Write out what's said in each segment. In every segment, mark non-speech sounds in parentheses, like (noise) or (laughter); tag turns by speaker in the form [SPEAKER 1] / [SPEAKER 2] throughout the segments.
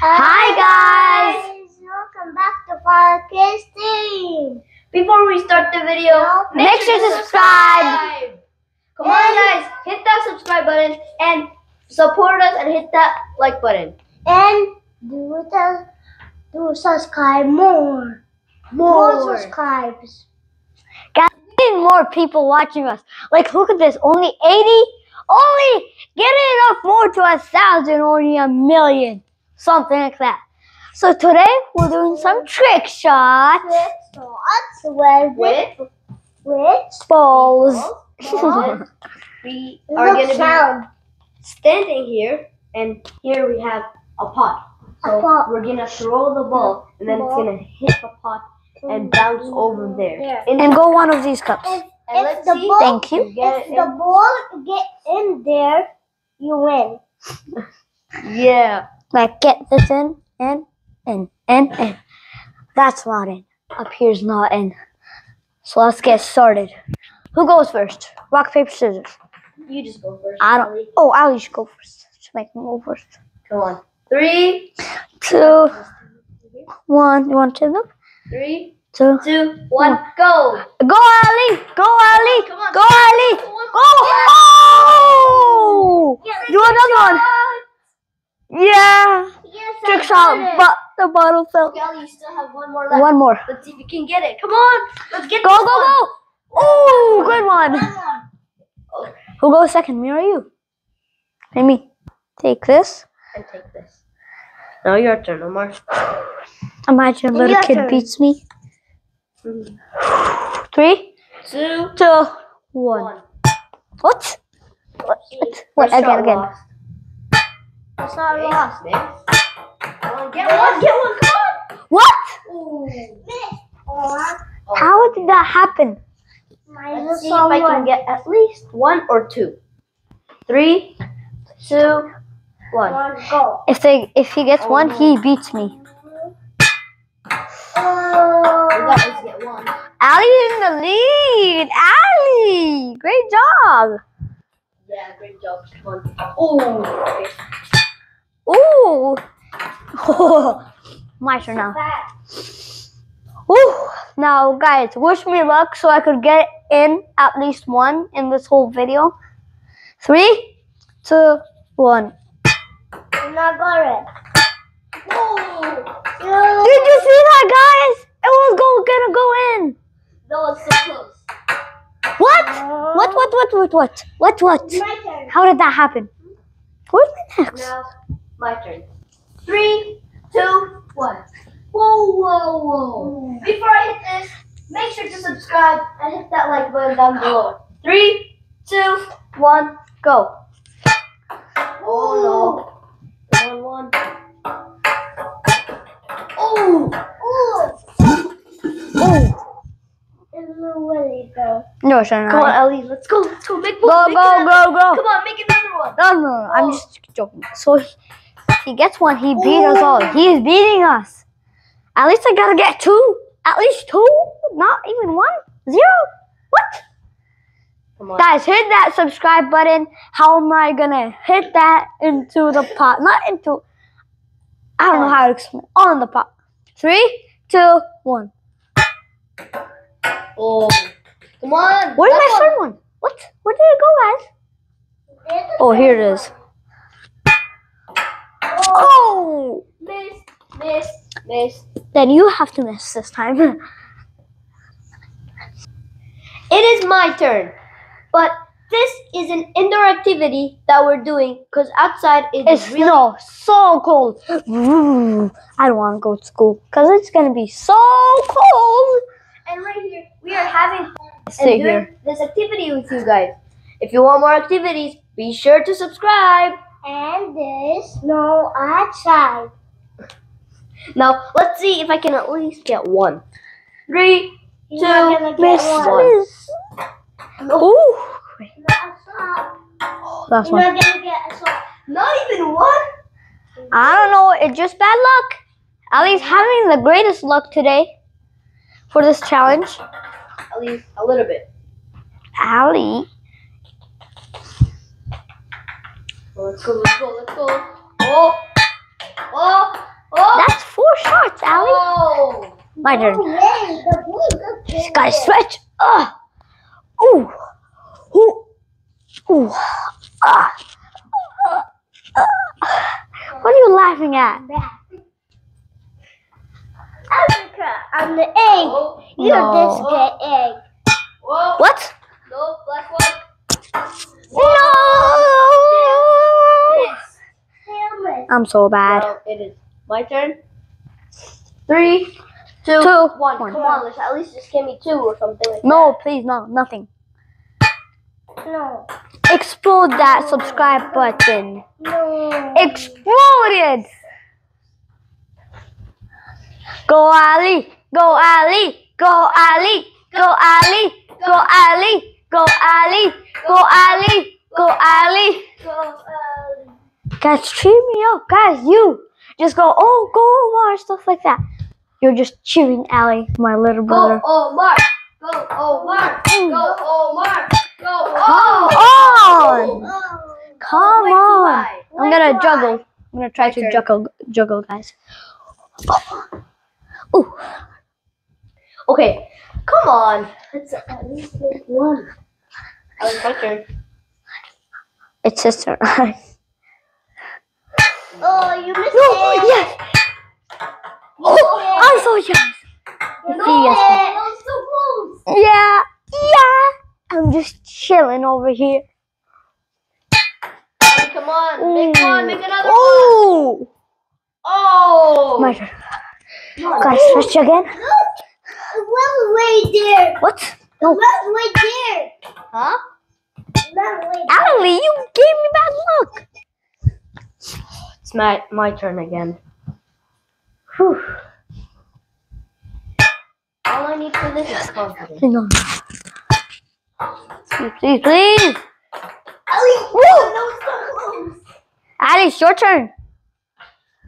[SPEAKER 1] Hi, guys.
[SPEAKER 2] Welcome back to Podcast Team.
[SPEAKER 1] Before we start the video,
[SPEAKER 2] Make sure to subscribe.
[SPEAKER 1] Come on, guys, hit that subscribe button and support us and hit that like button.
[SPEAKER 2] And do the do subscribe more. More, subscribes.
[SPEAKER 3] Guys, need more people watching us. Like, look at this. Only 80? Only getting enough more to a thousand, only a million. Something like that. So today, we're doing some trick shots.
[SPEAKER 2] With shots with
[SPEAKER 1] With
[SPEAKER 2] with
[SPEAKER 3] Balls.
[SPEAKER 1] balls, (laughs) we are gonna
[SPEAKER 2] sound.
[SPEAKER 1] be standing here, and here we have a pot. So
[SPEAKER 2] A pot.
[SPEAKER 1] we're gonna throw the ball, and then it's gonna hit the pot and bounce over there. In
[SPEAKER 3] And go one of these cups.
[SPEAKER 2] If,
[SPEAKER 1] And
[SPEAKER 2] if the
[SPEAKER 1] see.
[SPEAKER 2] ball
[SPEAKER 3] Thank you.
[SPEAKER 2] If the ball get in there, you win. (laughs)
[SPEAKER 1] Yeah.
[SPEAKER 3] Like, get this in, in, in, in, in. That's not in. Up here's not in. So let's get started. Who goes first? Rock, paper, scissors.
[SPEAKER 1] You just go first.
[SPEAKER 3] I don't. Oh, Ali should go first. Should make him go first.
[SPEAKER 1] Come on. Three,
[SPEAKER 3] Two, one. You want to look?
[SPEAKER 1] three,
[SPEAKER 3] Two.
[SPEAKER 1] two, one, go.
[SPEAKER 3] Go, Ali! Go, Ali!
[SPEAKER 1] Come on.
[SPEAKER 3] Go, Ali! Go! Oh! Do another one. Yeah. But the bottle fell.
[SPEAKER 1] You still have one more left.
[SPEAKER 3] One more.
[SPEAKER 1] Let's see if you can get it. Come on. Let's get
[SPEAKER 3] Go, go,
[SPEAKER 1] one.
[SPEAKER 3] go! Oh, good one. Who goes second? Me or you? Let me take this.
[SPEAKER 1] And take this. Now your turn, Omar.
[SPEAKER 3] Imagine a little
[SPEAKER 2] Your
[SPEAKER 3] kid
[SPEAKER 2] turn.
[SPEAKER 3] beats me. Hmm. Three,
[SPEAKER 1] Two,
[SPEAKER 3] two, one.
[SPEAKER 1] one.
[SPEAKER 3] What? What? What? Again, again.
[SPEAKER 1] lost.
[SPEAKER 2] That's not lost.
[SPEAKER 1] Next. Come on, get one, get one, come on.
[SPEAKER 3] What?
[SPEAKER 1] Ooh. Oh.
[SPEAKER 3] How did that happen?
[SPEAKER 2] minus
[SPEAKER 1] Let's see if I can get at least one or two. Three, two, one.
[SPEAKER 2] one go.
[SPEAKER 3] If they, if he gets one, he beats me.
[SPEAKER 1] We
[SPEAKER 2] Oh.
[SPEAKER 1] got get one.
[SPEAKER 3] Ali in the lead. Ali, great job.
[SPEAKER 1] Yeah, great job. Come on. Ooh. Okay. (laughs)
[SPEAKER 3] My turn now. Woo! Now, guys, wish me luck so I could get in at least one in this whole video. Three, two, one.
[SPEAKER 2] And I got it.
[SPEAKER 1] Whoa.
[SPEAKER 3] Did you see that, guys? It was go gonna go in.
[SPEAKER 1] That was so close.
[SPEAKER 3] What? Uh, what? What? What? What? What? What?
[SPEAKER 2] What?
[SPEAKER 3] How did that happen? Where's my next?
[SPEAKER 1] Now, my turn. Three, two, one. Whoa, whoa, whoa. Mm. Before I hit this, make sure to subscribe and hit that like button down below. Three, two, one, go. Oh no. One, one. Oh!
[SPEAKER 3] Oh.
[SPEAKER 2] It's go.
[SPEAKER 3] No, sure.
[SPEAKER 1] Come on, Ellie, let's go. Let's go. Make
[SPEAKER 3] Go, go,
[SPEAKER 1] make
[SPEAKER 3] go,
[SPEAKER 1] another-
[SPEAKER 3] go.
[SPEAKER 1] Come on, make another one.
[SPEAKER 3] No, no, no. I'm
[SPEAKER 1] Oh.
[SPEAKER 3] just joking. So he, gets one, he beat us all. He is beating us. At least I gotta get two. At least two. Not even one. Zero. What? Guys, hit that subscribe button. How am I gonna hit that into the pot? Not into. I don't know how to explain. On the pot. Three, two, one.
[SPEAKER 1] Oh. Come on.
[SPEAKER 3] Where's my
[SPEAKER 1] one.
[SPEAKER 3] third one? What? Where did it go, guys? Oh, here it is. Oh!
[SPEAKER 1] Miss, miss, miss.
[SPEAKER 3] Then you have to miss this time.
[SPEAKER 1] It is my turn. But this is an indoor activity that we're doing because outside it is
[SPEAKER 3] It's
[SPEAKER 1] really
[SPEAKER 3] no so cold. I don't want to go to school because it's gonna be so cold.
[SPEAKER 1] and right here we are having and doing this activity with you guys. If you want more activities, be sure to subscribe.
[SPEAKER 2] And this no outside.
[SPEAKER 1] Now let's see if I can at least get one. Three,
[SPEAKER 2] You're
[SPEAKER 1] two,
[SPEAKER 2] get
[SPEAKER 3] Miss,
[SPEAKER 2] one.
[SPEAKER 3] miss. Ooh,
[SPEAKER 2] Outside.
[SPEAKER 3] that's
[SPEAKER 2] You're
[SPEAKER 3] one.
[SPEAKER 2] not gonna get outside.
[SPEAKER 1] not even one.
[SPEAKER 3] I don't know. It's just bad luck. Ali's having the greatest luck today for this challenge.
[SPEAKER 1] At least a little bit.
[SPEAKER 3] Ali.
[SPEAKER 1] Let's go, let's go, let's go. Oh, oh,
[SPEAKER 3] box, Allie?
[SPEAKER 1] Oh.
[SPEAKER 3] My turn.
[SPEAKER 2] Oh, wait, the blue,
[SPEAKER 3] Gotta stretch. Ugh. Ooh. Ooh. Ooh. Ah. What are you laughing at?
[SPEAKER 2] Africa, I'm the egg.
[SPEAKER 1] Oh.
[SPEAKER 2] You're
[SPEAKER 3] No.
[SPEAKER 2] this good egg.
[SPEAKER 1] Whoa.
[SPEAKER 3] What?
[SPEAKER 1] No, black one.
[SPEAKER 3] No. I'm so bad.
[SPEAKER 1] Well, it is my turn. Three, two,
[SPEAKER 3] Two,
[SPEAKER 1] one.
[SPEAKER 3] one.
[SPEAKER 1] Come on, let's at least just give me two or something like
[SPEAKER 3] No, please, no, nothing.
[SPEAKER 2] No.
[SPEAKER 3] Explode that subscribe button.
[SPEAKER 2] No.
[SPEAKER 3] Exploded. Go Ali. Go Ali. Go Ali. Go Ali. Go Ali. Go Ali. Go Ali. Go Ali.
[SPEAKER 1] Go, uh,
[SPEAKER 3] Guys, cheer me up. Guys, you just go, oh, go Omar, stuff like that. You're just cheering Ali, my little brother. go.
[SPEAKER 1] Omar. Go, Omar. Go, Omar. Go,
[SPEAKER 3] Come
[SPEAKER 1] oh.
[SPEAKER 3] on. Come on. I'm gonna
[SPEAKER 1] Way
[SPEAKER 3] juggle. I'm gonna try
[SPEAKER 1] My
[SPEAKER 3] to juggle, juggle, guys. Ooh,
[SPEAKER 1] Okay, come on. Let's at least make one. That was my turn.
[SPEAKER 3] it's his turn. No,
[SPEAKER 2] Oh, you missed it.
[SPEAKER 3] yes. Oh, I'm so jealous. You
[SPEAKER 1] No,
[SPEAKER 3] yes.
[SPEAKER 1] that was so close.
[SPEAKER 3] Yeah, yeah. I'm just chilling over here.
[SPEAKER 1] Come on, make mm. one, make another oh. one.
[SPEAKER 3] Ooh.
[SPEAKER 1] Oh,
[SPEAKER 3] My turn.
[SPEAKER 1] Come
[SPEAKER 3] Gotta stretch again.
[SPEAKER 2] Look. Well right there.
[SPEAKER 3] What? No.
[SPEAKER 2] well right there.
[SPEAKER 1] Huh?
[SPEAKER 2] Right.
[SPEAKER 3] Ali, you gave me bad luck.
[SPEAKER 1] It's my my turn again. Whew. All I need for this is confidence.
[SPEAKER 3] No. Please, please, please.
[SPEAKER 2] Ali,
[SPEAKER 3] Woo.
[SPEAKER 2] that was so close.
[SPEAKER 3] Ali, it's your turn.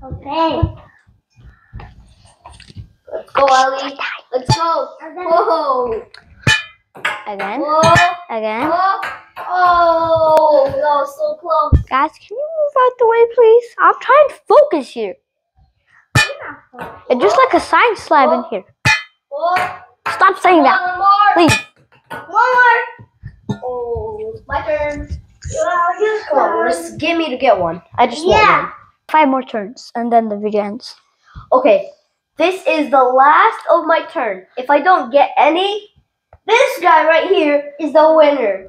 [SPEAKER 2] Okay.
[SPEAKER 1] Let's go, Ali. Let's go. Whoa.
[SPEAKER 3] Again,
[SPEAKER 1] Whoa.
[SPEAKER 3] again.
[SPEAKER 1] Whoa. Oh, that was so close.
[SPEAKER 3] Guys, can you move out the way, please? I'm trying to focus here. It's just like a science lab in here. Stop saying that,
[SPEAKER 1] One more.
[SPEAKER 3] please.
[SPEAKER 1] One more. Oh, my turn. Come on, give me to get one. I just want one.
[SPEAKER 3] Five more turns, and then the video ends.
[SPEAKER 1] Okay, this is the last of my turn. If I don't get any, this guy right here is the winner.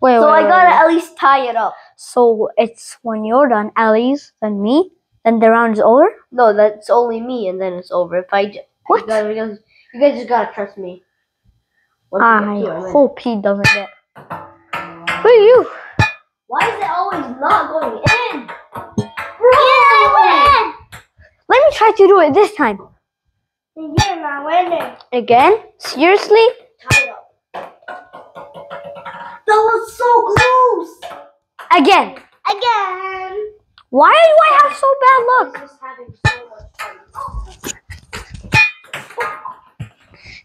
[SPEAKER 3] Wait,
[SPEAKER 1] So
[SPEAKER 3] wait,
[SPEAKER 1] I
[SPEAKER 3] wait,
[SPEAKER 1] gotta at least tie it up.
[SPEAKER 3] So it's when you're done, Ali's, then me, then the round is over.
[SPEAKER 1] No, that's only me, and then it's over. If I j-
[SPEAKER 3] What?
[SPEAKER 1] You guys, you guys, you guys just gotta trust me. Once
[SPEAKER 3] I
[SPEAKER 1] to
[SPEAKER 3] hope he doesn't get. Who are you?
[SPEAKER 1] Why is it always not going in?
[SPEAKER 2] Yeah, win.
[SPEAKER 3] Let me try to do it this time.
[SPEAKER 2] I. You're my winner.
[SPEAKER 3] Again? Seriously?
[SPEAKER 1] Tie it up. That was so close.
[SPEAKER 3] Again?
[SPEAKER 2] Again.
[SPEAKER 3] Why do I have so bad luck?
[SPEAKER 1] So much fun.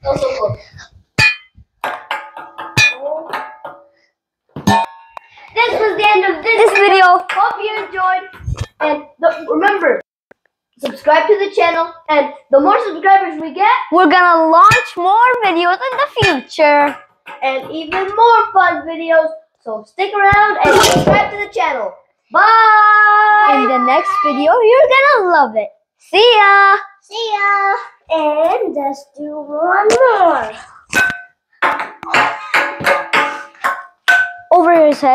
[SPEAKER 1] That was so. This was the end of this,
[SPEAKER 3] This video.
[SPEAKER 1] Hope you enjoyed. And the, remember, subscribe to the channel. And the more subscribers we get,
[SPEAKER 3] We're gonna launch more videos in the future
[SPEAKER 1] and even more fun videos. So stick around and subscribe to the channel. Bye!
[SPEAKER 3] In the next video, you're gonna love it. See ya!
[SPEAKER 2] See ya! And let's do one more. Over his head.